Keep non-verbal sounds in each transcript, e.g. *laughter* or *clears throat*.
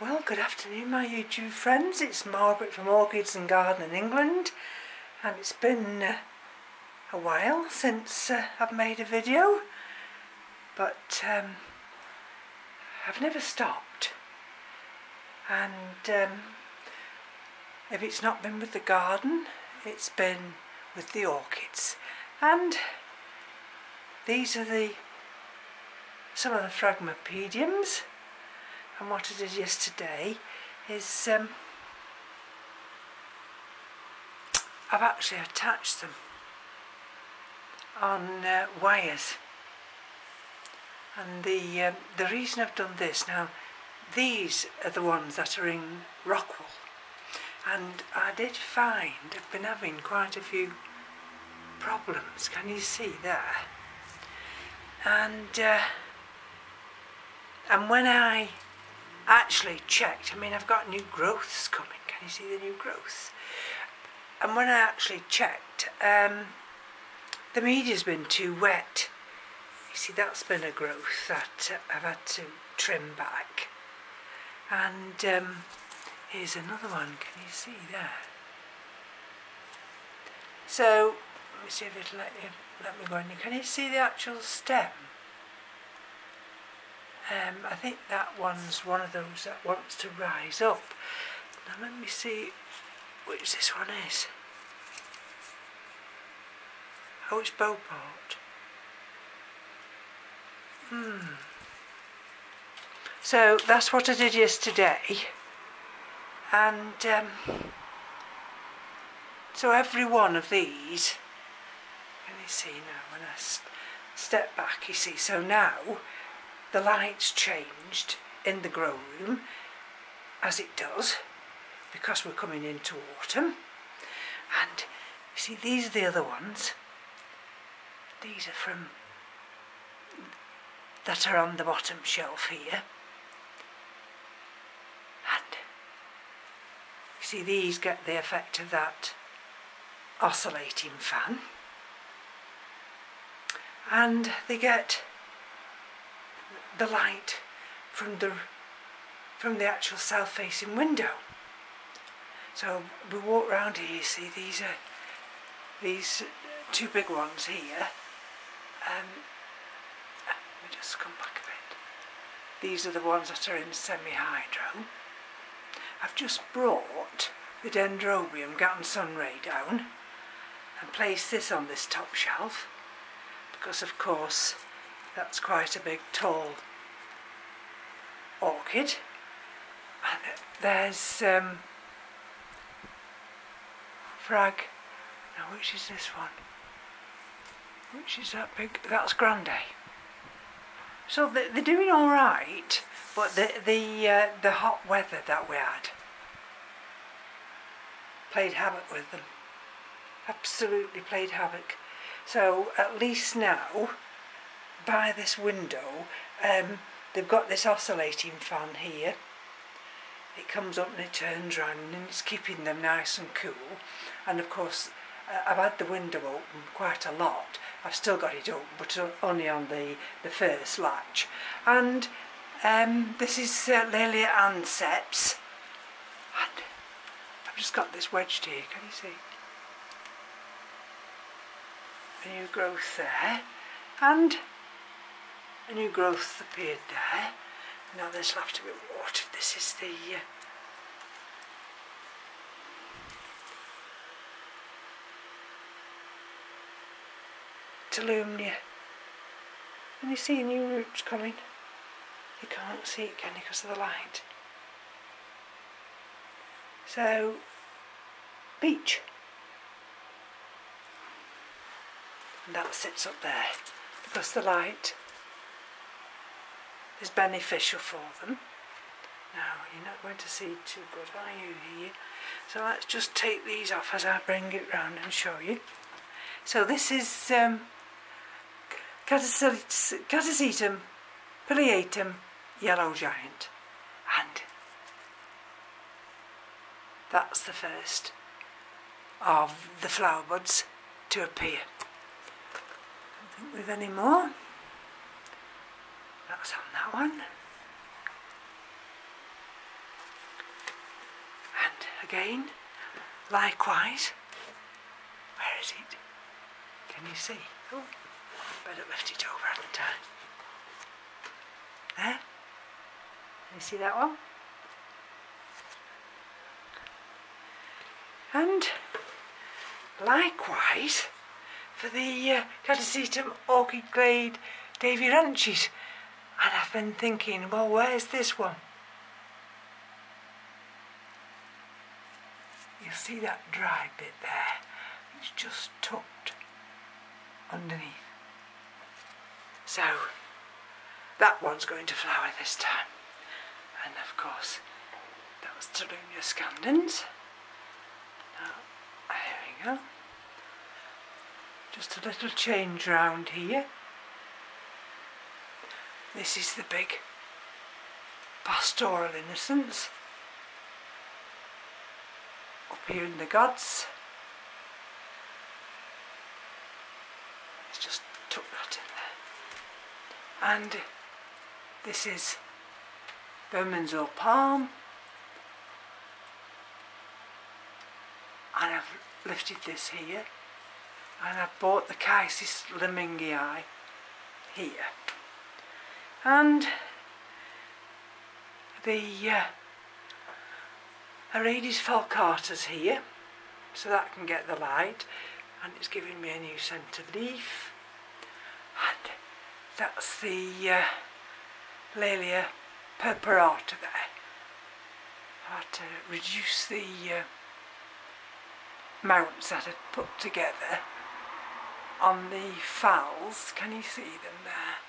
Well, good afternoon my YouTube friends. It's Margaret from Orchids and Garden in England and it's been uh, a while since uh, I've made a video but um, I've never stopped. And um, if it's not been with the garden it's been with the orchids. And these are the some of the phragmipediums and what I did yesterday is um, I've actually attached them on uh, wires. And the um, the reason I've done this now these are the ones that are in rockwool. And I did find I've been having quite a few problems can you see there? And uh, and when I actually checked, I mean I've got new growths coming, can you see the new growths? And when I actually checked, um, the media's been too wet. You see that's been a growth that I've had to trim back. And um, here's another one, can you see there? So, let me see if it'll let, you, let me go in. Can you see the actual stem? Um, I think that one's one of those that wants to rise up. Now let me see which this one is. Oh, it's Beauport. Hmm. So that's what I did yesterday. And um, so every one of these, can you see now when I step back, you see, so now the lights changed in the grow room as it does because we're coming into autumn. And you see these are the other ones. These are from that are on the bottom shelf here. And see these get the effect of that oscillating fan. And they get the light from the from the actual south-facing window. So we walk around here, you see these are these two big ones here. Um, let me just come back a bit. These are the ones that are in semi-hydro. I've just brought the Dendrobium Gatton Sunray down and placed this on this top shelf because of course that's quite a big tall orchid. And there's um, frag now which is this one? Which is that big? That's grande. So they're doing all right but the the uh, the hot weather that we had played havoc with them. Absolutely played havoc. So at least now by this window um, they've got this oscillating fan here. It comes up and it turns round and it's keeping them nice and cool. And of course uh, I've had the window open quite a lot. I've still got it open but only on the the first latch. And um, this is uh, anceps and I've just got this wedged here can you see? A new growth there and a new growth appeared there. Now this will have to be watered. This is the uh, Tolumnia. And you see new roots coming. You can't see it, can you, because of the light. So, beech. And that sits up there because the light is beneficial for them. Now, you're not going to see too good, are you, here? So let's just take these off as I bring it round and show you. So this is um, Catasetum pileatum yellow giant. And that's the first of the flower buds to appear. I don't think we've any more that's on that one. And again. Likewise. Where is it? Can you see? Oh, better lift it over, haven't I? There? Can you see that one? And likewise for the uh, Catasetum Orchid Glade Davy Ranches. And I've been thinking, well, where's this one? You see that dry bit there? It's just tucked underneath. So, that one's going to flower this time. And of course, that was Tarumia scandens. Now, there we go. Just a little change round here. This is the big pastoral innocence. Up here in the gods. Let's just tuck that in there. And this is Bermondsey palm. And I've lifted this here. And I've bought the Chysis lemingii here and the uh, Aerides falcatas here so that can get the light and it's giving me a new centre leaf. And that's the uh, Laelia purpurata there. I had to reduce the uh, mounts that I'd put together on the Phals. Can you see them there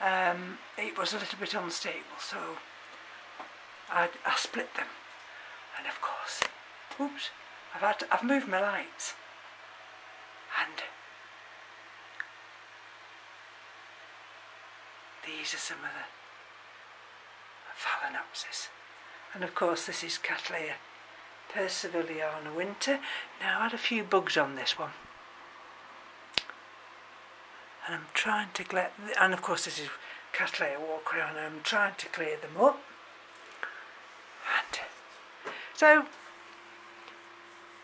um, it was a little bit unstable so I, I split them. And of course oops I've had to, I've moved my lights. And these are some of the phalaenopsis and of course this is Cattleya percivaliana winter. Now I had a few bugs on this one and I'm trying to clear, and of course this is Cattleya walker and I'm trying to clear them up. And so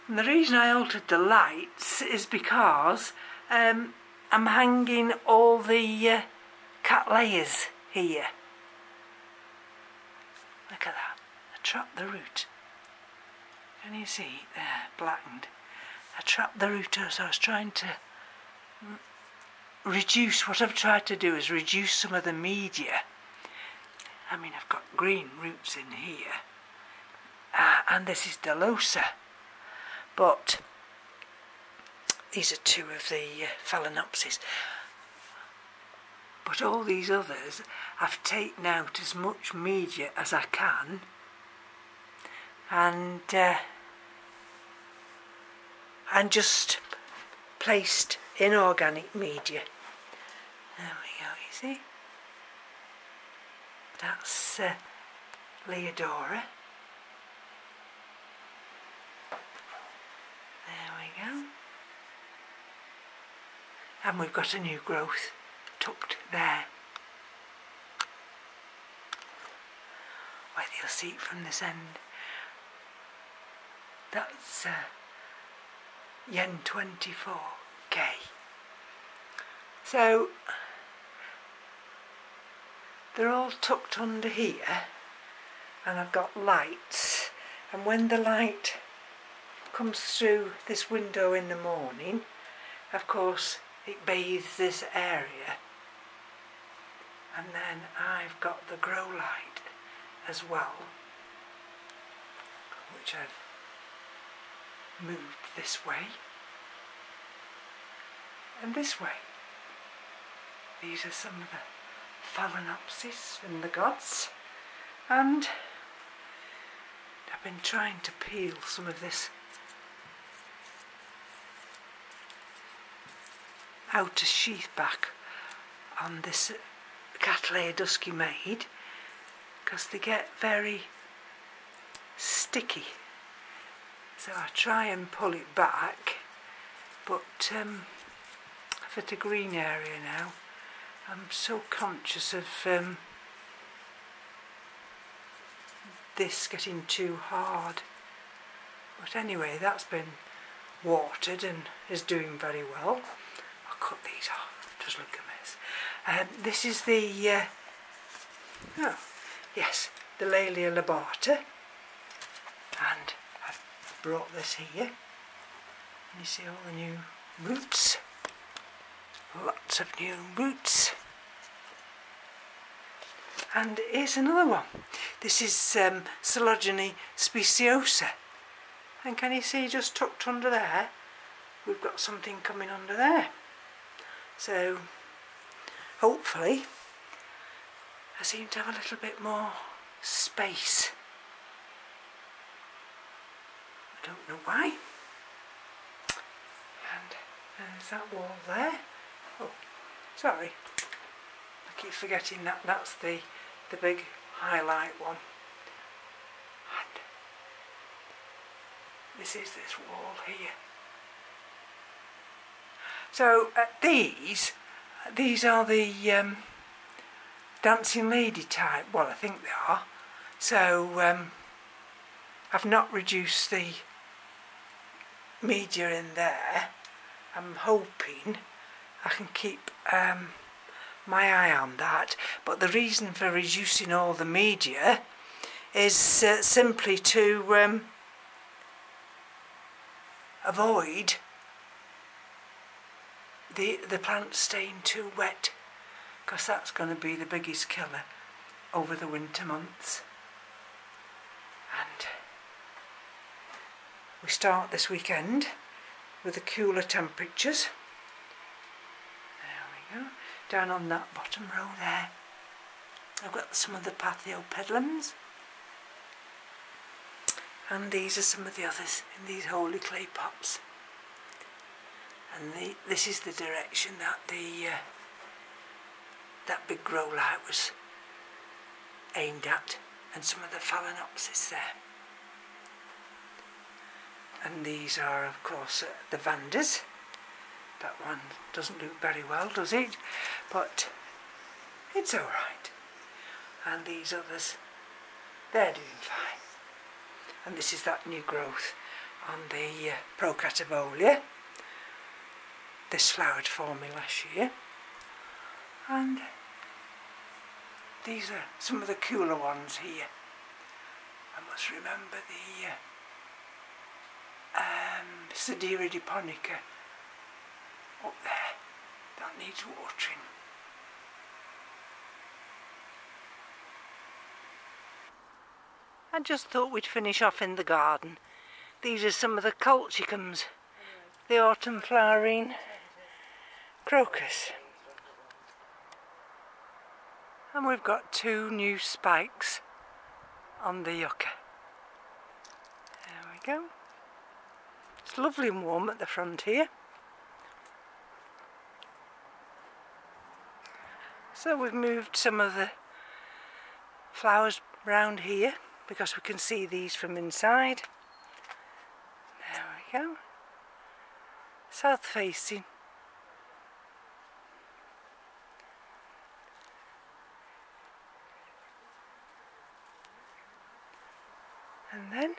the reason I altered the lights is because um, I'm hanging all the uh, layers here. Look at that, I trapped the root. Can you see there, blackened? I trapped the root so I was trying to reduce, what I've tried to do is reduce some of the media. I mean, I've got green roots in here, uh, and this is Delosa, but these are two of the uh, Phalaenopsis. But all these others, I've taken out as much media as I can, and uh, and just placed inorganic media. There we go, you see? That's uh, Leodora. There we go. And we've got a new growth tucked there. Whether you'll see it from this end. That's uh, Yen 24K. So they're all tucked under here and I've got lights. And when the light comes through this window in the morning of course it bathes this area. And then I've got the grow light as well which I've moved this way and this way. These are some of the phalaenopsis and the gods and I've been trying to peel some of this outer sheath back on this Cattleya Dusky Maid because they get very sticky so I try and pull it back but um, for the green area now I'm so conscious of um, this getting too hard But anyway, that's been watered and is doing very well. I'll cut these off, just look a mess. Um, this is the, uh, oh, yes, the Laelia lobata. And I've brought this here. And you see all the new roots. Lots of new roots. And here's another one. This is um, speciosa. And can you see just tucked under there, we've got something coming under there. So, hopefully, I seem to have a little bit more space. I don't know why. And there's that wall there. Oh, sorry. I keep forgetting that that's the, the big highlight one. And this is this wall here. So uh, these, these are the um, dancing lady type. Well, I think they are. So um, I've not reduced the media in there. I'm hoping I can keep um, my eye on that. But the reason for reducing all the media is uh, simply to um, avoid the, the plants staying too wet because that's going to be the biggest killer over the winter months. And we start this weekend with the cooler temperatures. Down on that bottom row there. I've got some of the Paphiopedilums. And these are some of the others in these holey clay pots. And the, this is the direction that the uh, that big grow light was aimed at and some of the phalaenopsis there. And these are of course uh, the Vandas. That one doesn't look very well, does it? But it's alright. And these others, they're doing fine. And this is that new growth on the uh, Procatabolia. This flowered for me last year. And these are some of the cooler ones here. I must remember the uh, um, deponica up there. That needs watering. I just thought we'd finish off in the garden. These are some of the colchicums, the autumn flowering crocus. And we've got two new spikes on the yucca. There we go. It's lovely and warm at the front here. So we've moved some of the flowers round here because we can see these from inside. There we go. South facing. And then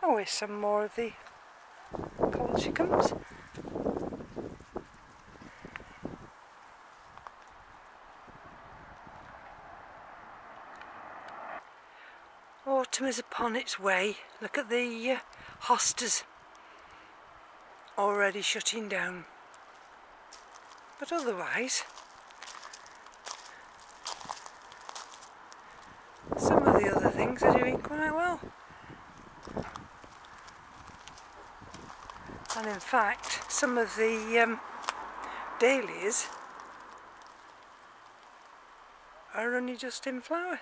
Oh, here's some more of the colchicums. Autumn is upon its way. Look at the uh, hostas already shutting down. But otherwise, some of the other things are doing quite well. And in fact, some of the um, dahlias are only just in flower.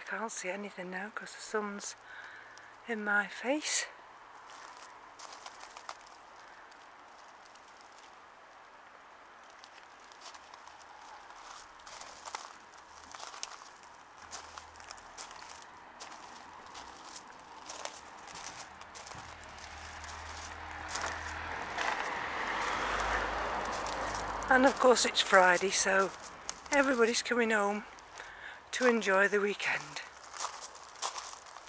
I can't see anything now because the sun's in my face. And of course it's Friday so everybody's coming home to enjoy the weekend.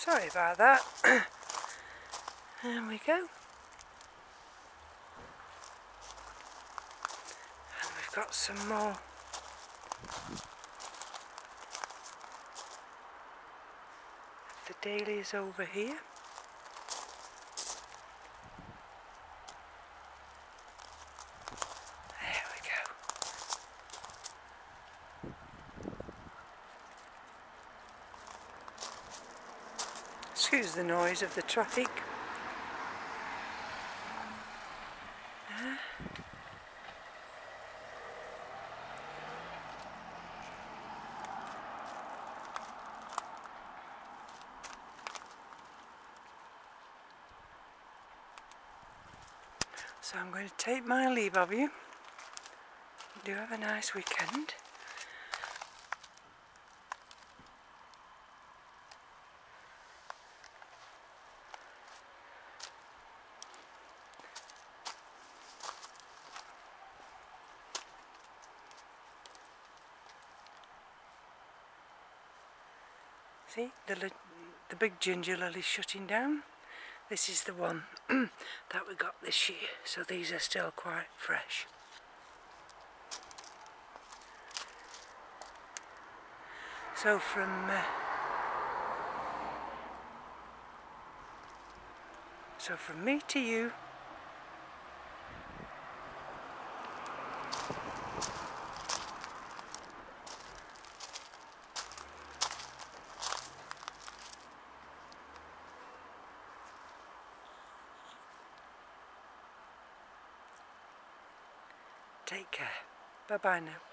Sorry about that. *clears throat* there we go. And we've got some more the dahlias over here. Excuse the noise of the traffic. So I'm going to take my leave of you. Do have a nice weekend. See, the, the big ginger lily shutting down. This is the one *clears throat* that we got this year, so these are still quite fresh. So from uh, so from me to you Take care. Bye bye now.